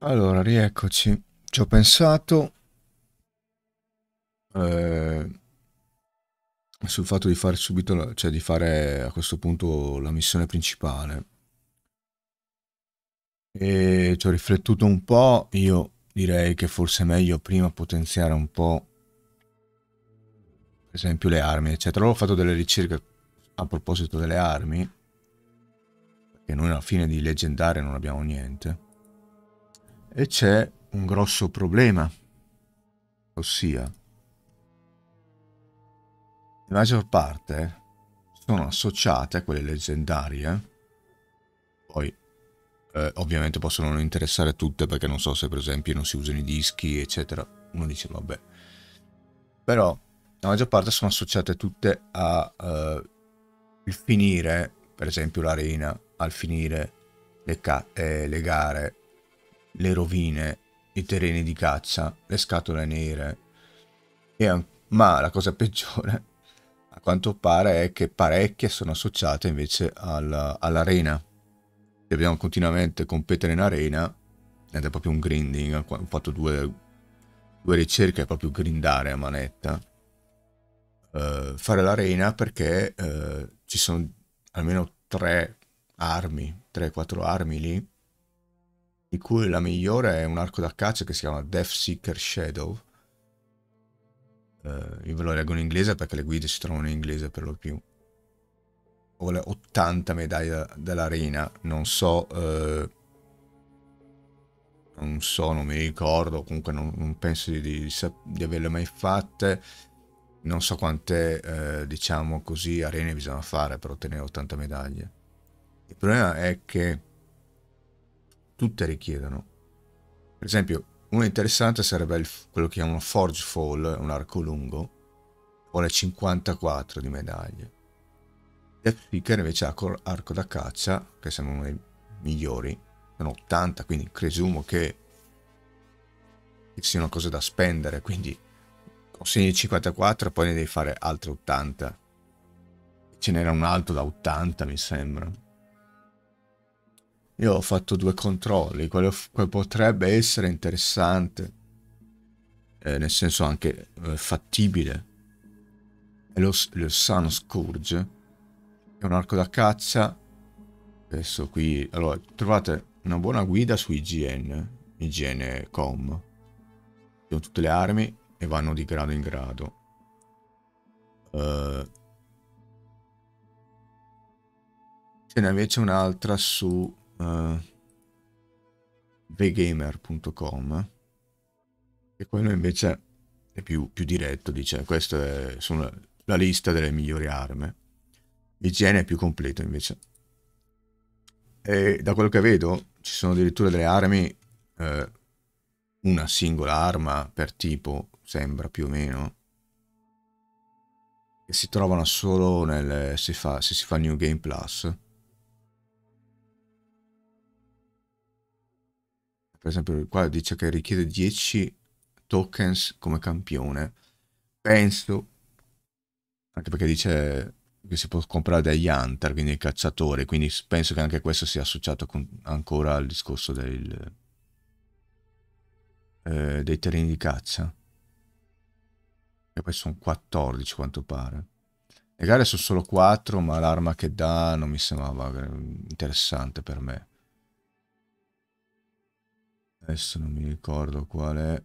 Allora, rieccoci. Ci ho pensato eh, sul fatto di fare subito, la- cioè di fare a questo punto la missione principale. E ci ho riflettuto un po'. Io direi che forse è meglio prima potenziare un po', per esempio, le armi, eccetera. Ho fatto delle ricerche a proposito delle armi, perché noi alla fine di leggendarie non abbiamo niente. E c'è un grosso problema, ossia la maggior parte sono associate a quelle leggendarie. Poi, eh, ovviamente possono non interessare tutte perché non so se per esempio non si usano i dischi, eccetera. Uno dice vabbè. Però la maggior parte sono associate tutte a eh, il finire, per esempio l'arena, al finire le, eh, le gare, le rovine, i terreni di caccia, le scatole nere. E ma la cosa peggiore a quanto pare è che parecchie sono associate invece al- all'arena. Dobbiamo continuamente competere in arena ed è proprio un grinding. Ho fatto due, due ricerche, è proprio grindare a manetta. Eh, fare l'arena perché eh, ci sono almeno tre armi, 3-4 armi lì, di cui la migliore è un arco da caccia che si chiama Death Seeker Shadow eh, io ve lo leggo in inglese perché le guide si trovano in inglese per lo più. Ho le 80 medaglie dell'arena, non so, eh, non so, non mi ricordo, comunque non, non penso di, di, di, averle mai fatte. Non so quante, eh, diciamo così, arene bisogna fare per ottenere 80 medaglie. Il problema è che tutte richiedono. Per esempio, uno interessante sarebbe il, quello che chiamano Forge Fall, un arco lungo, vuole 54 di medaglie. Death Speaker invece ha arco da caccia, che sono i migliori, sono 80, quindi presumo che siano cose da spendere, quindi consegni 54 poi ne devi fare altre 80. Ce n'era un altro da 80 mi sembra. Io ho fatto due controlli, quello, quello potrebbe essere interessante, eh, nel senso anche eh, fattibile. È lo, lo Sun Scourge, è un arco da caccia. Adesso qui, allora, trovate una buona guida su IGN, IGN.com. Sono tutte le armi e vanno di grado in grado. Uh, ce n'è invece un'altra su uh, eh, vgamer.com e quello invece è più, più diretto, dice questa è sono la lista delle migliori armi. IGN è più completo invece. E da quello che vedo ci sono addirittura delle armi, eh, una singola arma per tipo, sembra più o meno, che si trovano solo nel, se, fa, se si fa New Game Plus. Per esempio qua dice che richiede 10 tokens come campione. Penso anche perché dice che si può comprare dagli hunter quindi dei cacciatori quindi penso che anche questo sia associato con, ancora al discorso del, eh, dei terreni di caccia. E poi sono 14 quanto pare. Le gare sono solo 4 ma l'arma che dà non mi sembrava interessante per me Adesso non mi ricordo qual è.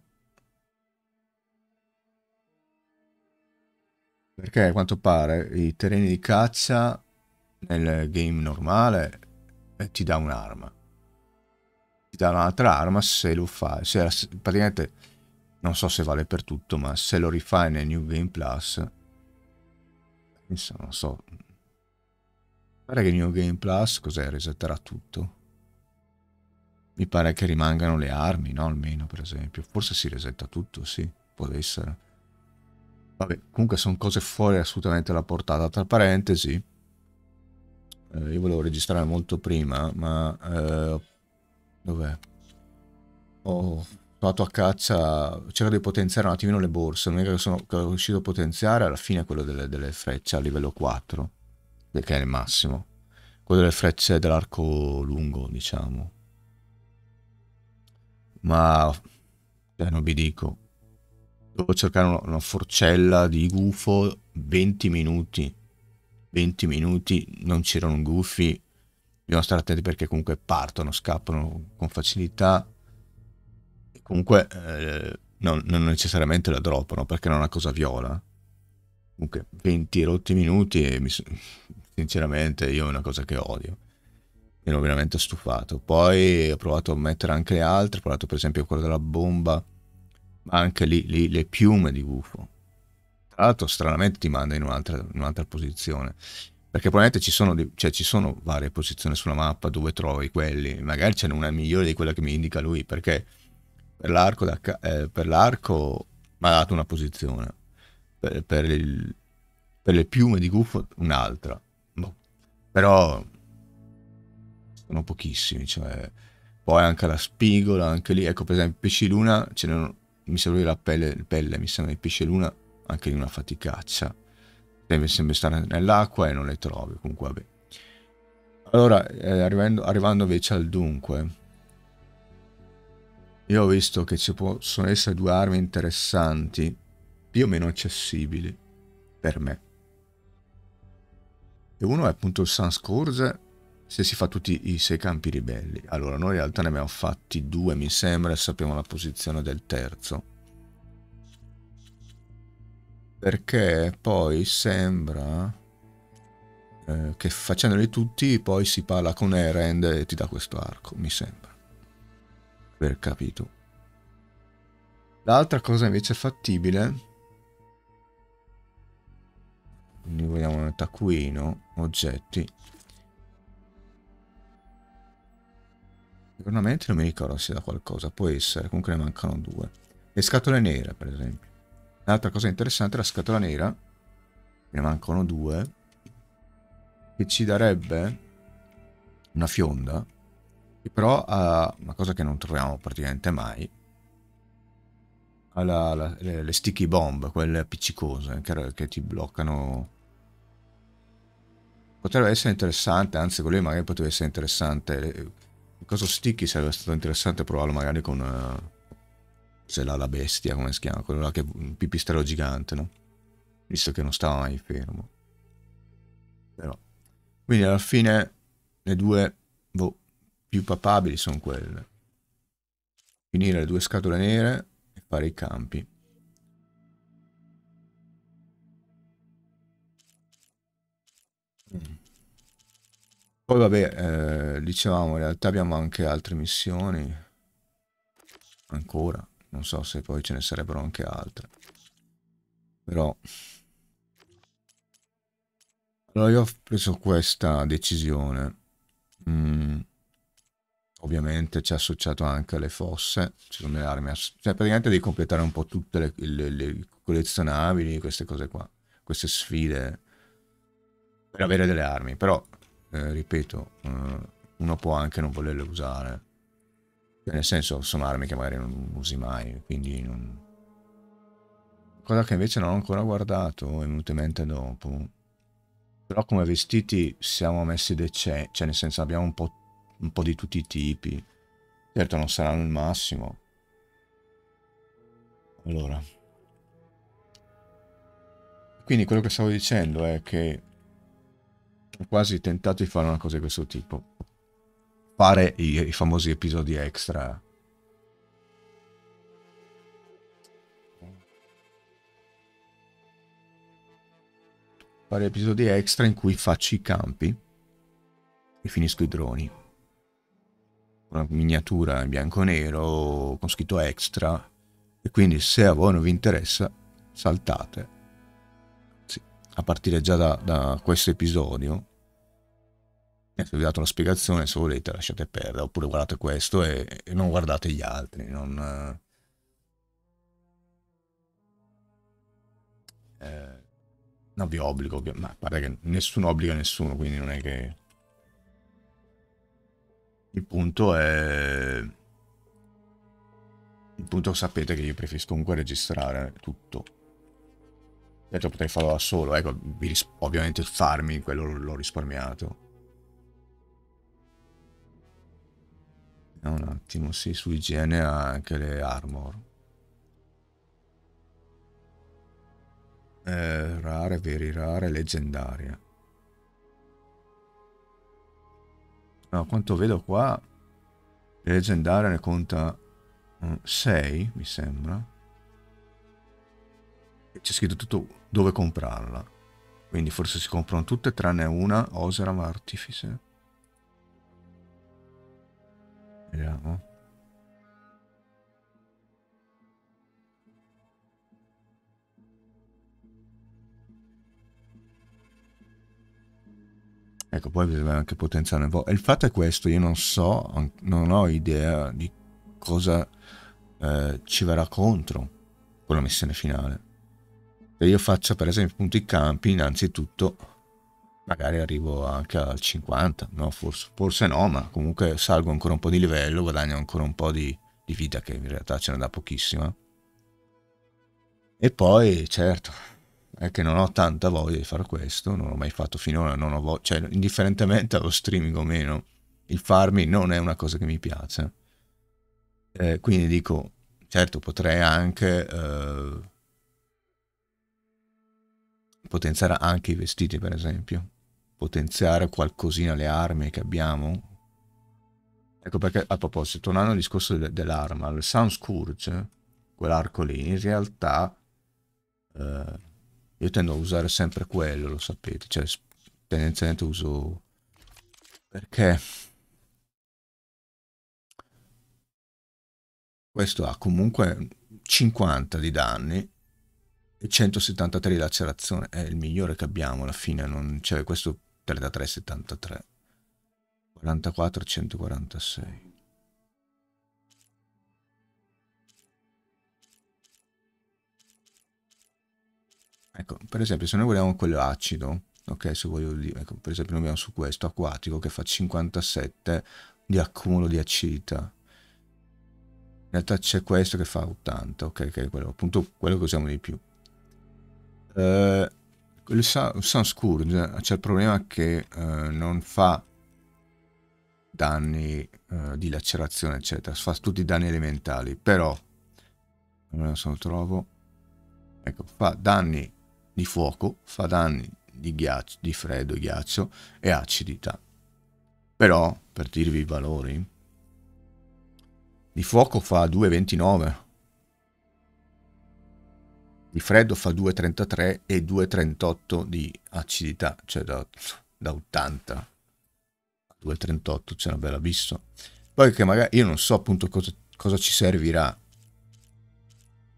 Perché a quanto pare i terreni di caccia nel game normale eh, ti dà un'arma. Ti dà un'altra arma se lo fai. Se, praticamente non so se vale per tutto, ma se lo rifai nel New Game Plus. Insomma, non so. Pare che New Game Plus cos'è? Resetterà tutto. Mi pare che rimangano le armi, no? Almeno, per esempio. Forse si resetta tutto, sì, può essere. Vabbè, comunque sono cose fuori assolutamente alla portata. Tra parentesi, eh, io volevo registrare molto prima, ma... Eh, dov'è? Ho fatto a caccia, cerco di potenziare un attimino le borse. L'unica che sono che riuscito a potenziare alla fine è quello delle, delle frecce a livello 4, che è il massimo. Quello delle frecce dell'arco lungo, diciamo ma cioè, non vi dico. Devo cercare una, una forcella di gufo 20 minuti. 20 minuti, non c'erano gufi. Bisogna stare attenti perché comunque partono, scappano con facilità. Comunque eh, non, non, necessariamente la droppano perché non è una cosa viola. Comunque 20 rotti minuti e mi, sinceramente io è una cosa che odio ero veramente stufato. Poi ho provato a mettere anche le altre, ho provato per esempio quello della bomba, ma anche lì, lì le piume di gufo. Tra l'altro stranamente ti manda in un'altra, in un'altra posizione, perché probabilmente ci sono, cioè, ci sono varie posizioni sulla mappa dove trovi quelli, magari ce n'è una migliore di quella che mi indica lui, perché per l'arco, da, eh, per l'arco mi ha dato una posizione, per, per, il, per le piume di gufo un'altra. Boh. Però sono pochissimi, cioè poi anche la spigola, anche lì, ecco per esempio pesci luna, ce n'erano, mi sembra la pelle, pelle, mi sembra di pesce luna, anche lì una faticaccia, deve sempre stare nell'acqua e non le trovi, comunque vabbè. Allora, eh, arrivando, arrivando invece al dunque, io ho visto che ci possono essere due armi interessanti, più o meno accessibili, per me. E uno è appunto il Sunscourge se si fa tutti i sei campi ribelli. Allora, noi in realtà ne abbiamo fatti due, mi sembra, e sappiamo la posizione del terzo. Perché poi sembra eh, che facendoli tutti poi si parla con Erend e ti dà questo arco, mi sembra. Per capito. L'altra cosa invece fattibile quindi vogliamo un taccuino, oggetti Ornamenti non mi ricordo se da qualcosa, può essere, comunque ne mancano due. Le scatole nere, per esempio. Un'altra cosa interessante è la scatola nera, ne mancano due, che ci darebbe una fionda, che però ha una cosa che non troviamo praticamente mai, ha la, la, le, le, sticky bomb, quelle appiccicose, che, che ti bloccano potrebbe essere interessante, anzi quello magari potrebbe essere interessante il coso sticky sarebbe stato interessante provarlo magari con... Uh, se l'ha la bestia, come si chiama? Quello là che è un pipistrello gigante, no? Visto che non stava mai fermo. Però... Quindi alla fine le due boh, più papabili sono quelle. Finire le due scatole nere e fare i campi. Poi vabbè, eh, dicevamo, in realtà abbiamo anche altre missioni. Ancora. Non so se poi ce ne sarebbero anche altre. Però... Allora io ho preso questa decisione. Mm. Ovviamente ci è associato anche alle fosse. Ci sono le armi. Cioè praticamente devi completare un po' tutte le, le, le collezionabili, queste cose qua. Queste sfide. Per avere delle armi. Però eh, ripeto, eh, uno può anche non volerle usare. Cioè, nel senso, sono armi che magari non usi mai, quindi non... Cosa che invece non ho ancora guardato, è venuto in mente dopo. Però come vestiti siamo messi decenti, cioè nel senso abbiamo un po', un po' di tutti i tipi. Certo non saranno il massimo. Allora. Quindi quello che stavo dicendo è che quasi tentato di fare una cosa di questo tipo. Fare i, i famosi episodi extra. Fare episodi extra in cui faccio i campi e finisco i droni. Una miniatura in bianco e nero con scritto extra. E quindi se a voi non vi interessa, saltate a partire già da, da questo episodio. E vi ho dato la spiegazione, se volete lasciate perdere, oppure guardate questo e, e non guardate gli altri. Non, eh, non vi obbligo, ma pare che nessuno obbliga nessuno, quindi non è che... Il punto è... Il punto sapete che io preferisco comunque registrare tutto Certo potrei farlo da solo, ecco, ovviamente farming, quello l'ho risparmiato. un attimo, sì, su igiene ha anche le armor. Eh, rare, veri rare, leggendaria. No, quanto vedo qua, leggendaria ne conta 6, mi sembra. C'è scritto tutto dove comprarla. Quindi forse si comprano tutte tranne una, Oseram Artifice. Vediamo. Ecco, poi bisogna anche potenziare. E il fatto è questo, io non so, non ho idea di cosa eh, ci verrà contro con la missione finale. Se io faccio per esempio punti campi, innanzitutto magari arrivo anche al 50, no? Forse, forse no, ma comunque salgo ancora un po' di livello, guadagno ancora un po' di, di vita che in realtà ce ne dà pochissima. E poi, certo, è che non ho tanta voglia di fare questo, non ho mai fatto finora, non ho voglia, cioè indifferentemente allo streaming o meno, il farming non è una cosa che mi piace. Eh, quindi dico, certo potrei anche eh, potenziare anche i vestiti per esempio, potenziare qualcosina le armi che abbiamo. Ecco perché a proposito, tornando al discorso de dell'arma, il Sound Scourge, quell'arco lì, in realtà... Eh, io tendo a usare sempre quello, lo sapete, cioè tendenzialmente uso... Perché? Questo ha comunque 50 di danni 173 di lacerazione, è il migliore che abbiamo alla fine, non... cioè questo 3 da 3, 73. 44, 146. Ecco, per esempio, se noi vogliamo quello acido, ok, se voglio dire, ecco, per esempio noi abbiamo su questo acquatico che fa 57 di accumulo di acidità. In realtà c'è questo che fa 80, ok, che è quello, appunto quello che usiamo di più. Uh, il Sunscourge c'è il problema che uh, non fa danni uh, di lacerazione, eccetera, fa tutti i danni elementali, però, se lo trovo, ecco, fa danni di fuoco, fa danni di, ghiaccio, di freddo, ghiaccio e acidità. Però, per dirvi i valori, di fuoco fa 2,29, di freddo fa 2,33 e 2,38 di acidità, cioè da, da 80 a 2,38 c'è una bella vista. Poi che magari io non so appunto cosa, cosa ci servirà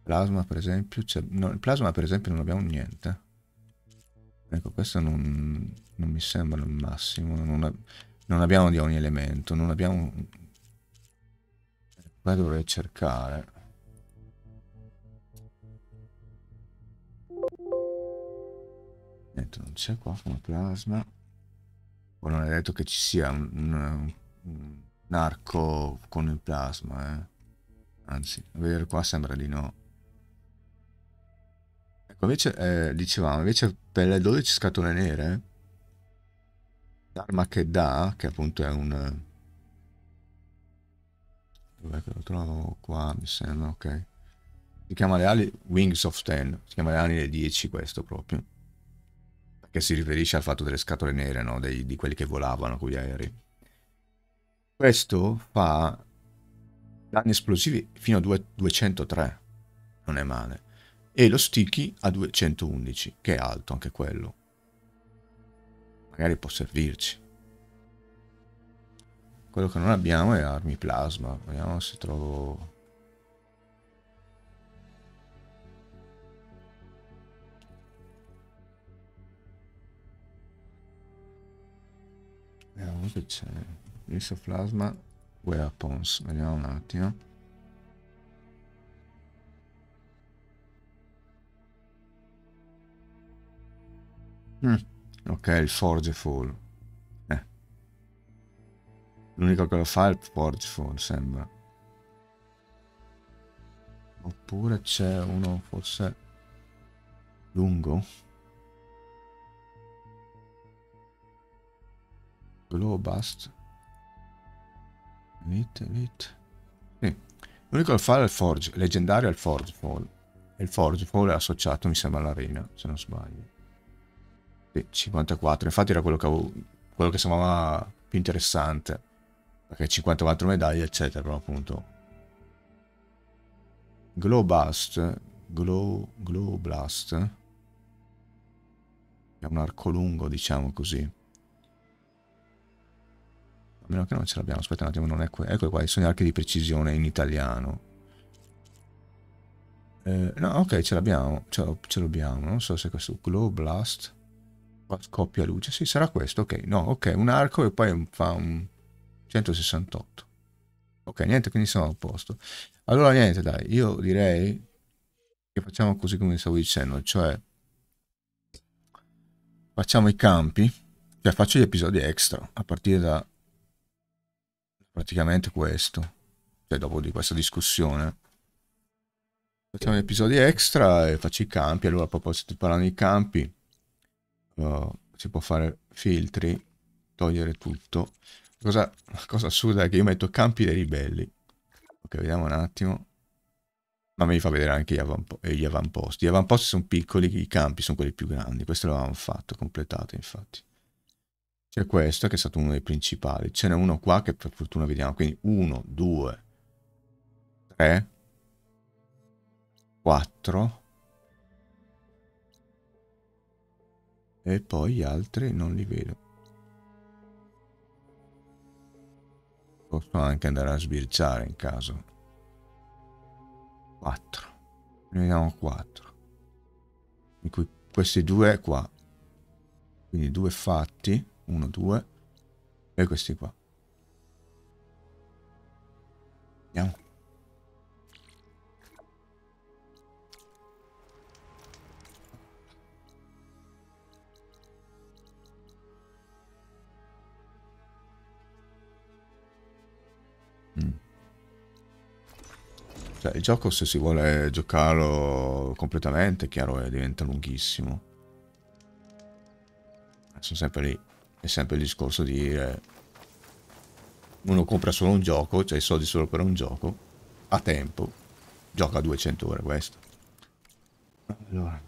Plasma per esempio, cioè, no, il plasma per esempio non abbiamo niente. Ecco, questo non, non mi sembra il massimo. Non, ha, non, abbiamo di ogni elemento, non abbiamo... Qua dovrei cercare. Niente, non c'è qua come plasma. Poi non è detto che ci sia un, un, un arco con il plasma, eh. Anzi, a vedere qua sembra di no. Ecco, invece, eh, dicevamo, invece per le 12 scatole nere, l'arma che dà, che appunto è un... Dov'è che lo trovo? Qua, mi sembra, ok. Si chiama le ali Wings of Ten, si chiama le ali delle 10 questo proprio. Perché si riferisce al fatto delle scatole nere, no? Dei, di quelli che volavano con gli aerei. Questo fa danni esplosivi fino a 2, 203. Non è male e lo sticky a 211, che è alto anche quello. Magari può servirci. Quello che non abbiamo è armi plasma. Vediamo se trovo... Vediamo che c'è. Misso plasma weapons. Vediamo un attimo. Mm. Ok, il Forgefall. Eh. L'unico che lo fa è il Forgefall, sembra. Oppure c'è uno forse lungo. Glow Bust. Elite, elite. Sì. L'unico da fare è il Forge, leggendario è il Forge Fall. E il Forge Fall è associato, mi sembra, all'arena, se non sbaglio. Sì, 54. Infatti era quello che, avevo, quello che sembrava più interessante. Perché 54 medaglie, eccetera, però appunto... Glow Blast. Glow, Glow Blast. È un arco lungo, diciamo così. A meno che non ce l'abbiamo. Aspetta un attimo, non è qua. Ecco qua, sono archi di precisione in italiano. Eh, no, ok, ce l'abbiamo. Ce, l'abbiamo. Non so se questo Glow Blast. Qua scoppia luce. Sì, sarà questo. Ok, no, ok. Un arco e poi fa un 168. Ok, niente, quindi siamo a posto. Allora, niente, dai. Io direi che facciamo così come stavo dicendo. Cioè, facciamo i campi. Cioè, faccio gli episodi extra a partire da praticamente questo. Cioè, dopo di questa discussione. Facciamo episodi extra e faccio i campi. Allora, a proposito di parlare di campi, uh, si può fare filtri, togliere tutto. La cosa, la cosa assurda è che io metto campi dei ribelli. Ok, vediamo un attimo. Ma mi fa vedere anche gli, avampo gli avamposti. Gli avamposti sono piccoli, i campi sono quelli più grandi. Questo l'avevamo fatto, completato infatti. C'è questo che è stato uno dei principali. Ce n'è uno qua che per fortuna vediamo. Quindi 1, 2, 3, 4. E poi gli altri non li vedo. Posso anche andare a sbirciare in caso. 4. Ne vediamo 4. In cui questi due qua. Quindi due fatti. 1, 2 e questi qua. Andiamo. Mm. Cioè, il gioco se si vuole giocarlo completamente, chiaro, diventa lunghissimo. Sono sempre lì è sempre il discorso di dire uno compra solo un gioco, cioè i soldi solo per un gioco, a tempo, gioca 200 ore questo. Allora,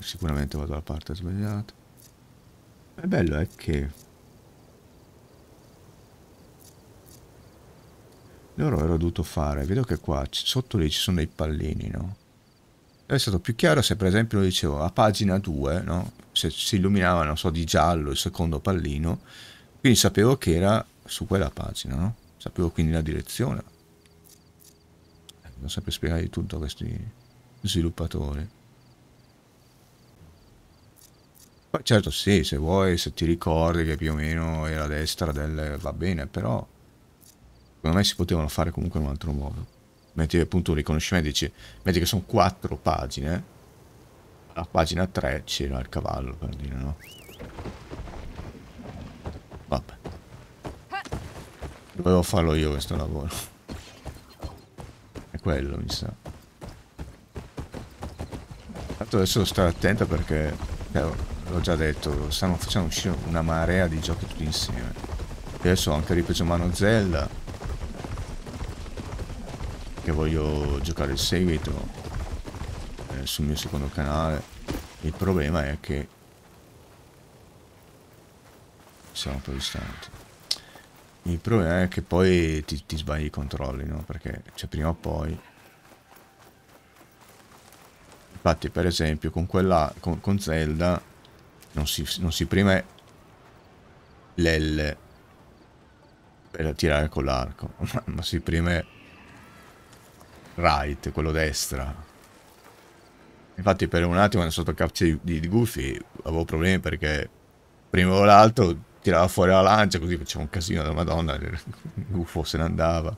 sicuramente vado dalla parte sbagliata. Il bello è che loro ero dovuto fare, vedo che qua sotto lì ci sono dei pallini, no? È stato più chiaro se per esempio lo dicevo a pagina 2, no? se si illuminava, non so, di giallo il secondo pallino, quindi sapevo che era su quella pagina, no? Sapevo quindi la direzione. Devo sempre spiegare di tutto a questi sviluppatori. Poi certo sì, se vuoi, se ti ricordi che più o meno era a destra del... va bene, però secondo me si potevano fare comunque in un altro modo metti appunto un riconoscimento, dici, metti che sono quattro pagine, a pagina 3 c'era il cavallo, per dire, no? Vabbè. Dovevo farlo io questo lavoro. È quello, mi sa. Tanto adesso devo stare attento perché, eh, l'ho già detto, stanno facendo uscire una marea di giochi tutti insieme. E adesso ho anche ripreso mano Zelda che voglio giocare il seguito eh, sul mio secondo canale il problema è che siamo un po' distanti il problema è che poi ti, ti sbagli i controlli no? perché cioè, prima o poi infatti per esempio con quella con, con Zelda non si, non si preme l'L per tirare con l'arco ma, ma si preme right, quello destra. Infatti per un attimo sotto capce di, di Goofy avevo problemi perché prima o l'altro tirava fuori la lancia così faceva un casino della madonna, il gufo se ne andava.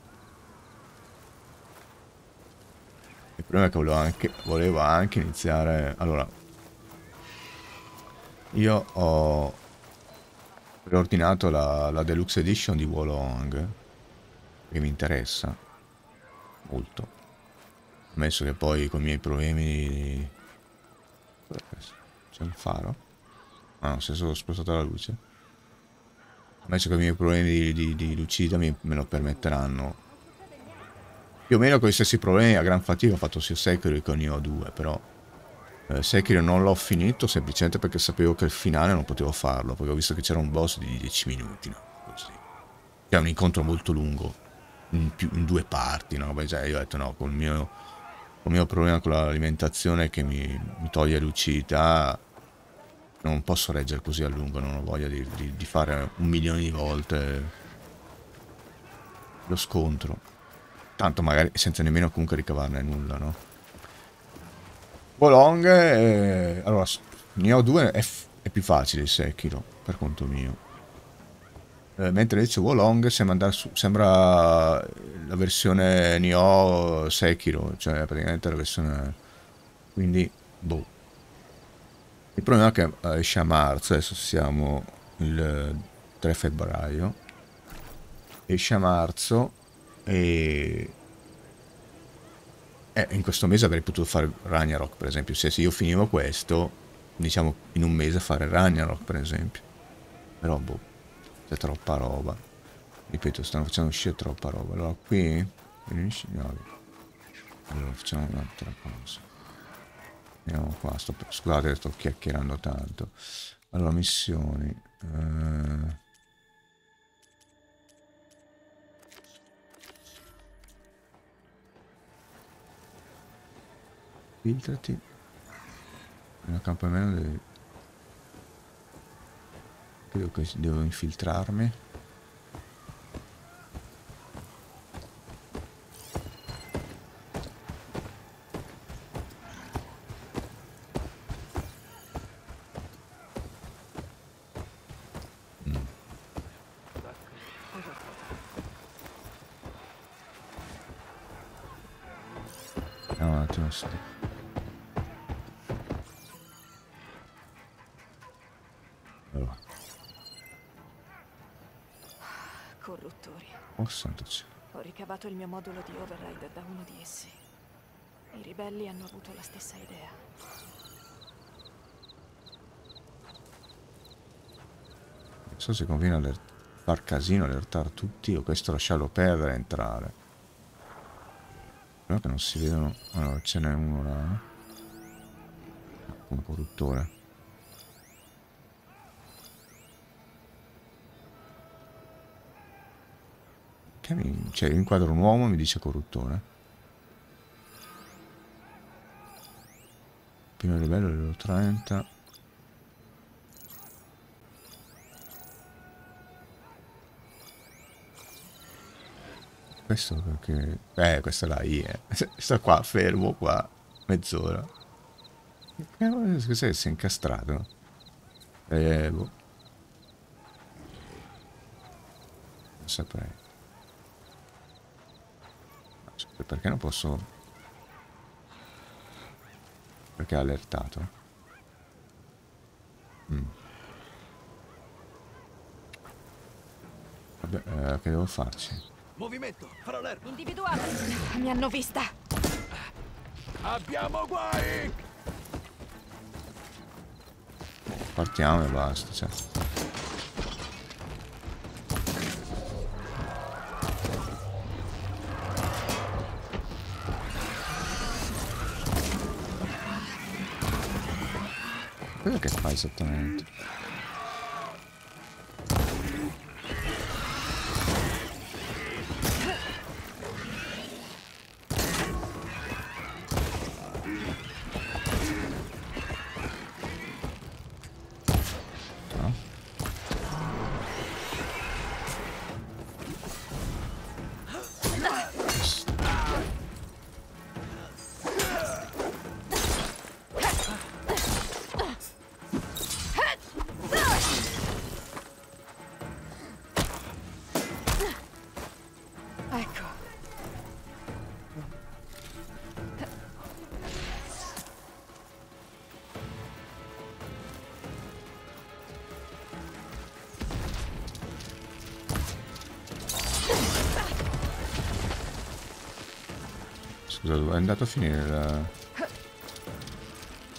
Il problema è che volevo anche, volevo anche iniziare... Allora, io ho preordinato la, la Deluxe Edition di Wolong, che mi interessa molto. Ammesso che poi con i miei problemi... C'è il faro? Ah no, si è solo spostata la luce. Invece che i miei problemi di, di, di lucida mi, me lo permetteranno. Più o meno con gli stessi problemi, a gran fatica ho fatto sia Sekiro che con Nioh 2, però... Eh, Sekiro non l'ho finito semplicemente perché sapevo che il finale non potevo farlo, perché ho visto che c'era un boss di 10 minuti, no? Così. Che è un incontro molto lungo, in, più, in due parti, no? Beh, cioè, io ho detto no, con il mio, con il mio problema con l'alimentazione che mi, mi toglie lucidità, non posso reggere così a lungo, non ho voglia di, di, di fare un milione di volte lo scontro. Tanto magari senza nemmeno comunque ricavarne nulla, no? Wolong, eh, allora, Neo 2 è, è, più facile il Sekiro, per conto mio. Eh, mentre invece Wolong sembra, su, sembra la versione Neo Sekiro, cioè praticamente la versione... Quindi, boh. Il problema è che eh, esce a marzo, adesso siamo il 3 febbraio. Esce a marzo e eh, in questo mese avrei potuto fare Ragnarok, per esempio. Se, io finivo questo, diciamo in un mese fare Ragnarok, per esempio. Però, boh, c'è troppa roba. Ripeto, stanno facendo uscire troppa roba. Allora, qui... Allora, facciamo un'altra cosa. Andiamo qua. Sto, scusate, sto chiacchierando tanto. Allora, missioni. Uh... Filtrati. Nel campamento devi... Che devo infiltrarmi. Modulo di override da uno di essi. I ribelli hanno avuto la stessa idea. Non so se conviene far casino, allertare tutti o questo lasciarlo perdere e entrare. Però che non si vedono... Allora, ce n'è uno là. Come corruttore. Che mi, cioè, inquadro un uomo e mi dice corruttore. Primo livello, livello 30. Questo perché... Eh, questa è la I, eh. Sta qua, fermo qua, mezz'ora. Cos'è che si è incastrato? Eh, boh. Non saprei. Perché non posso... Perché ha allertato? Mm. Vabbè, eh, che devo farci? Movimento, farò l'erba. Individuato. Mi hanno vista. Abbiamo guai! Partiamo e basta, cioè. Cos'è che fa Scusa, dove è andato a finire la...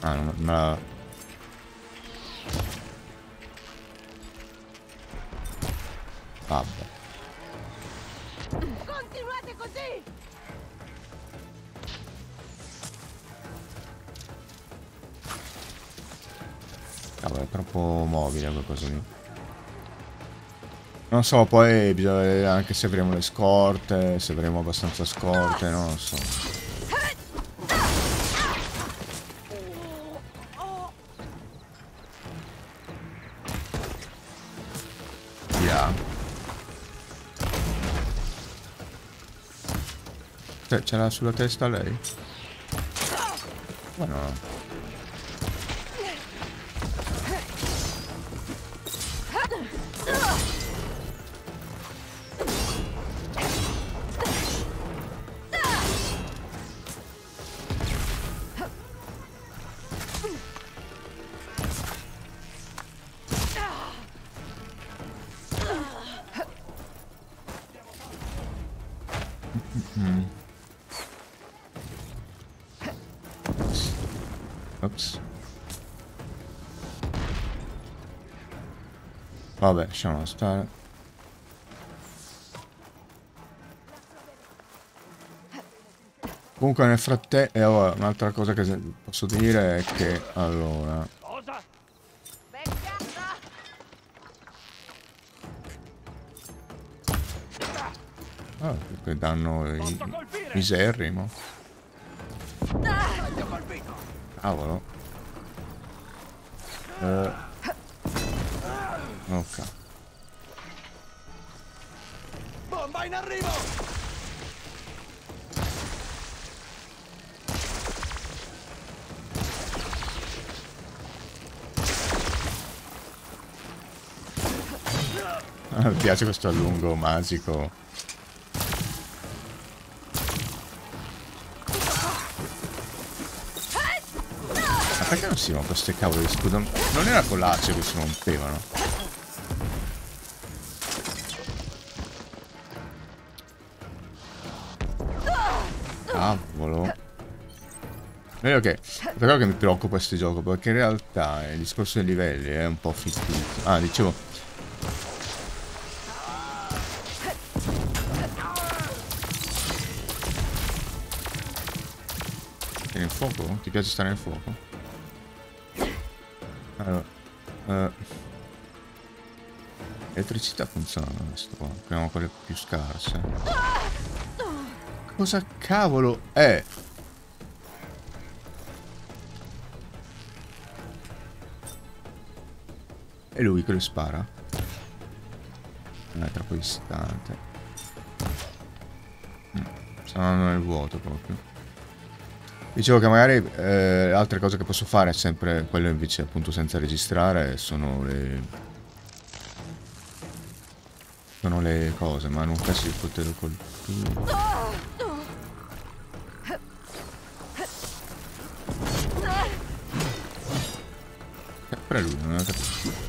Ah, non, ma... Continuate Non so, poi bisogna vedere anche se avremo le scorte, se avremo abbastanza scorte, non lo so. Yeah. Ce l'ha sulla testa lei? Ma Vabbè, lasciamolo stare. Comunque nel frattempo, e ora un'altra cosa che posso dire è che, allora, ah, che danno i miserrimo. Cavolo. Eh. Ok. Bomba in arrivo! Ah, Mi piace questo allungo magico. Ma perché non si rompono queste cavolo di scudo? Non era con l'ace che si rompevano. Cavolo. Vero che però che mi preoccupa questo gioco perché in realtà il discorso dei livelli è un po' fittizio. Ah, dicevo, Sei nel fuoco? Ti piace stare nel fuoco? Allora, eh, elettricità funziona questo qua. Proviamo quelle più scarse. Cosa cavolo è? È lui che lo spara? Non è troppo distante. Mm, Sta nel vuoto proprio. Dicevo che magari eh, altre cose che posso fare sempre quello invece appunto senza registrare sono le sono le cose, ma non penso di poterlo colpire. Sempre lui, non ho capito.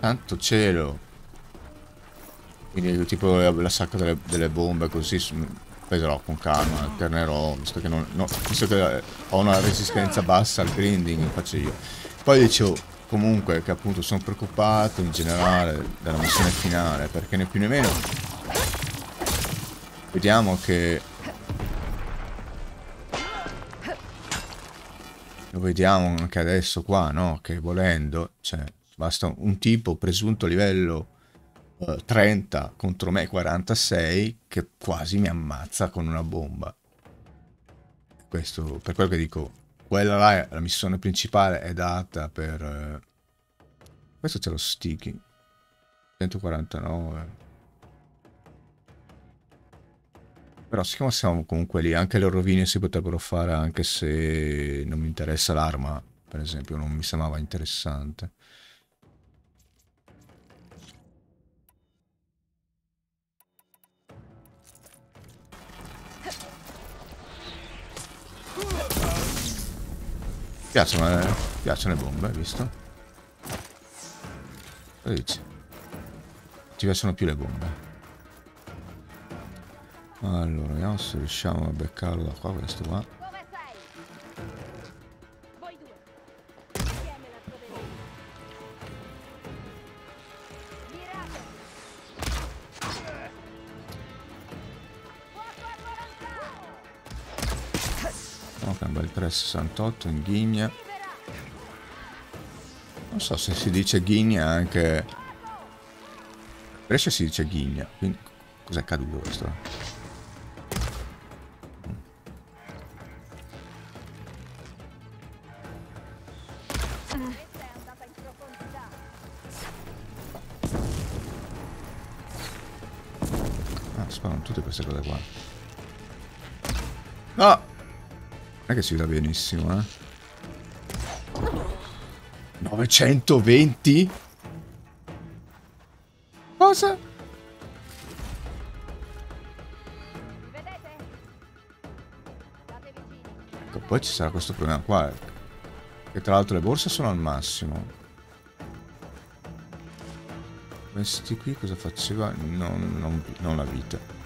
Santo cielo. Quindi tipo la sacca delle, delle bombe così peserò con calma, alternerò, visto che, non, no, visto che eh, ho una resistenza bassa al grinding, faccio io. Poi dicevo comunque che appunto sono preoccupato in generale della missione finale, perché né più né meno vediamo che lo vediamo anche adesso qua, no? Che volendo, cioè, basta un tipo presunto livello eh, 30 contro me 46 che quasi mi ammazza con una bomba. Questo, per quello che dico, quella là, la missione principale è data per... eh, Questo c'è lo sticky. 149. Però siccome siamo comunque lì, anche le rovine si potrebbero fare anche se non mi interessa l'arma, per esempio, non mi sembrava interessante. Piacciono, le- piacciono le bombe, hai visto? Cosa dici? attivassero più le bombe. Allora, vediamo se riusciamo a beccarlo da qua, questo qua. 68 in ghigna. Non so se si dice ghigna anche... Brescia si dice ghigna, quindi cos'è caduto questo? Ah, spawnano tutte queste cose qua. No! È che si veda benissimo, eh. 920? Cosa? Ecco, poi ci sarà questo problema qua. eh, Che tra l'altro le borse sono al massimo. Questi qui cosa faceva? Non, non, non la vita.